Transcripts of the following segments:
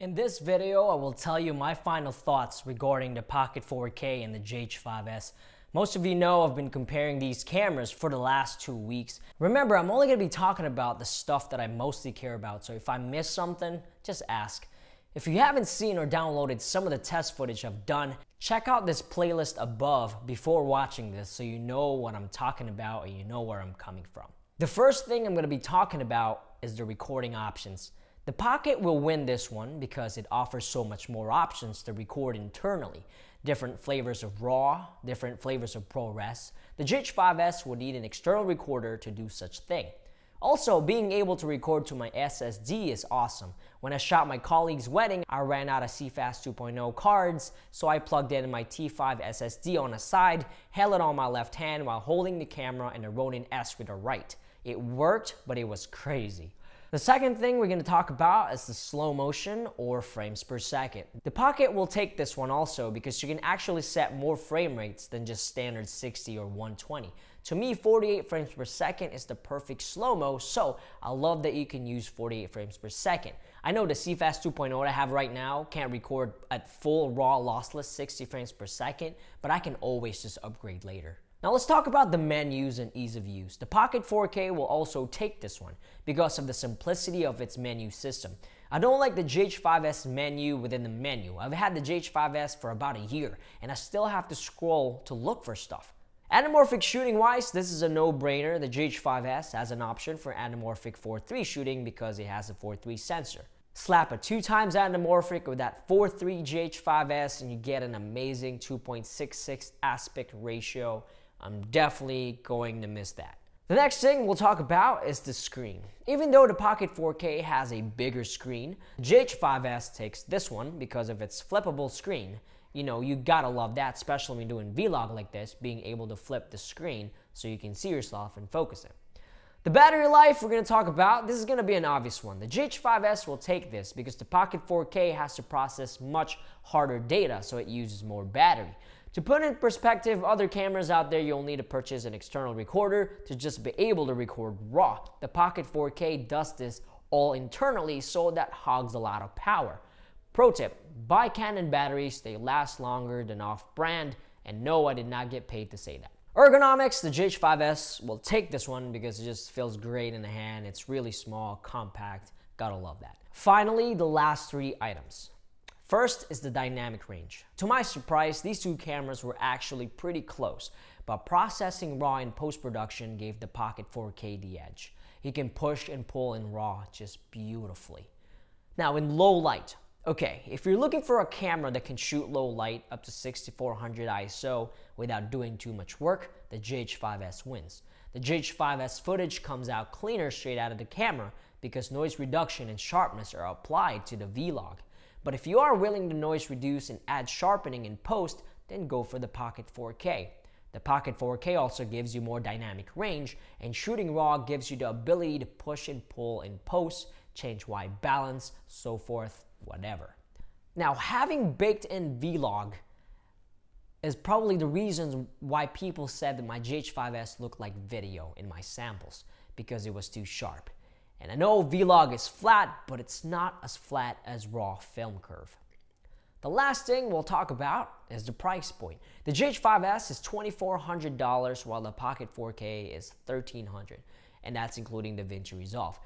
In this video, I will tell you my final thoughts regarding the Pocket 4K and the GH5S. Most of you know I've been comparing these cameras for the last two weeks. Remember, I'm only gonna be talking about the stuff that I mostly care about, so if I miss something, just ask. If you haven't seen or downloaded some of the test footage I've done, check out this playlist above before watching this so you know what I'm talking about and you know where I'm coming from. The first thing I'm gonna be talking about is the recording options. The Pocket will win this one because it offers so much more options to record internally. Different flavors of RAW, different flavors of ProRes. The GH5S will need an external recorder to do such thing. Also, being able to record to my SSD is awesome. When I shot my colleague's wedding, I ran out of CFast 2.0 cards, so I plugged in my T5 SSD on the side, held it on my left hand while holding the camera and the Ronin S with the right. It worked, but it was crazy. The second thing we're going to talk about is the slow motion or frames per second. The Pocket will take this one also because you can actually set more frame rates than just standard 60 or 120. To me, 48 frames per second is the perfect slow-mo, so I love that you can use 48 frames per second. I know the CFast 2.0 I have right now can't record at full raw lossless 60 frames per second, but I can always just upgrade later. Now let's talk about the menus and ease of use. The Pocket 4K will also take this one because of the simplicity of its menu system. I don't like the GH5S menu within the menu. I've had the GH5S for about a year and I still have to scroll to look for stuff. Anamorphic shooting wise, this is a no-brainer. The GH5S has an option for anamorphic 4.3 shooting because it has a 4.3 sensor. Slap a 2 times anamorphic with that 4.3 GH5S and you get an amazing 2.66 aspect ratio I'm definitely going to miss that. The next thing we'll talk about is the screen. Even though the Pocket 4K has a bigger screen, GH5S takes this one because of its flippable screen. You know, you gotta love that, especially when doing vlog like this, being able to flip the screen so you can see yourself and focus it. The battery life we're to talk about, this is to be an obvious one. The GH5S will take this because the Pocket 4K has to process much harder data, so it uses more battery. To put in perspective, other cameras out there, you'll need to purchase an external recorder to just be able to record RAW. The Pocket 4K does this all internally, so that hogs a lot of power. Pro tip, buy Canon batteries, they last longer than off-brand, and no, I did not get paid to say that. Ergonomics, the GH5S will take this one because it just feels great in the hand. It's really small, compact, gotta love that. Finally, the last three items. First is the dynamic range. To my surprise, these two cameras were actually pretty close, but processing RAW in post-production gave the Pocket 4K the edge. You can push and pull in RAW just beautifully. Now in low light, okay, if you're looking for a camera that can shoot low light up to 6400 ISO without doing too much work, the GH5S wins. The GH5S footage comes out cleaner straight out of the camera because noise reduction and sharpness are applied to the vlog. But if you are willing to noise reduce and add sharpening in post, then go for the Pocket 4K. The Pocket 4K also gives you more dynamic range, and shooting raw gives you the ability to push and pull in post, change white balance, so forth, whatever. Now, having baked in Vlog is probably the reasons why people said that my GH5S looked like video in my samples, because it was too sharp. And I know Vlog is flat, but it's not as flat as raw film curve. The last thing we'll talk about is the price point. The GH5S is $2,400 while the Pocket 4K is $1,300 and that's including the DaVinci Resolve.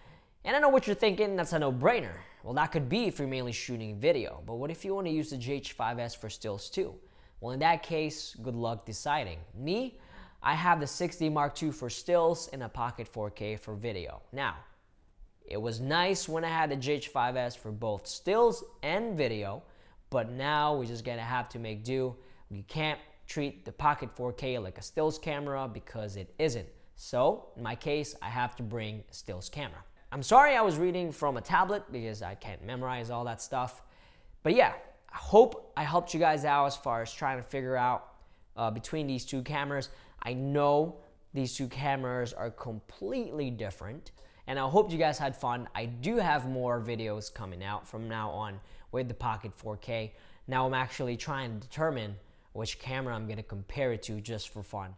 And I know what you're thinking, that's a no-brainer. Well, that could be if you're mainly shooting video, but what if you want to use the GH5S for stills too? Well, in that case, good luck deciding. Me, I have the 6D Mark II for stills and a Pocket 4K for video. Now, it was nice when I had the GH5S for both stills and video, but now we're just gonna have to make do. We can't treat the Pocket 4K like a stills camera because it isn't. So, in my case, I have to bring stills camera. I'm sorry I was reading from a tablet because I can't memorize all that stuff. But yeah, I hope I helped you guys out as far as trying to figure out uh, between these two cameras. I know these two cameras are completely different and I hope you guys had fun. I do have more videos coming out from now on with the Pocket 4K. Now I'm actually trying to determine which camera I'm to compare it to just for fun.